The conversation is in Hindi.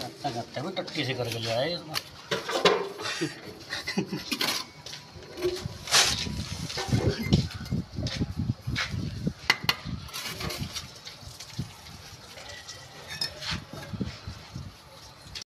गत्ता गत्ता भी टटकी से करके ले आए इसमें।